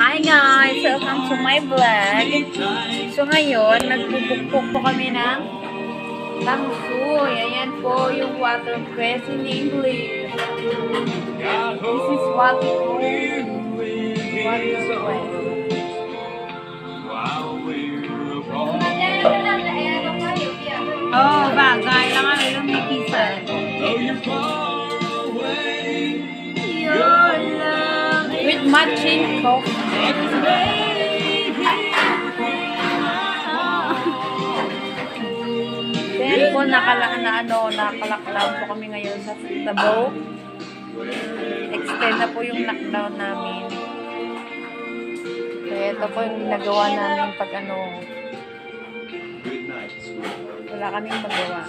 Hi guys! Welcome to my vlog. So ngayon, nagbubukpok po kami ng tangsoy. Ayan po yung watercress in English. This is what we call watercress. Matching coffee. Then po nakala na ano, nakalockdown po kami ngayon sa Tabo. Extend na po yung lockdown namin. Kaya ito po yung ginagawa namin pag ano, wala kaming magawa.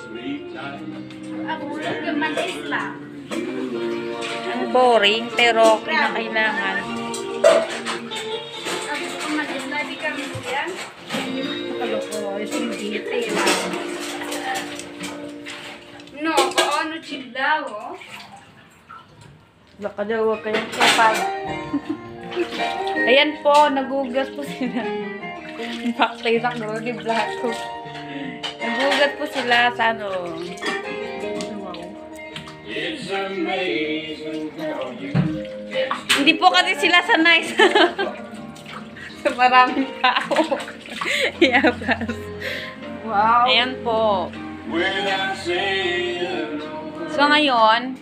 Ang boring, pero kinakailangan. No, paano childaw, oh? Baka daw huwag kayong kapag. Ayan po, nagugas po sila. Backplay sa Lord Black ko. Nagugas po sila sa ano. Hindi po kasi sila sanay sa, maraming tao. Yabas. Wow. Ayan po. So ngayon,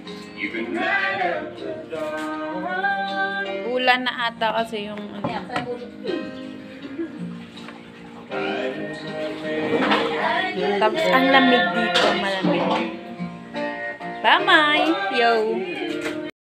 ulan na ata kasi yung ano. Tapos ang lamig dito, malamig. Bye-bye! Yo!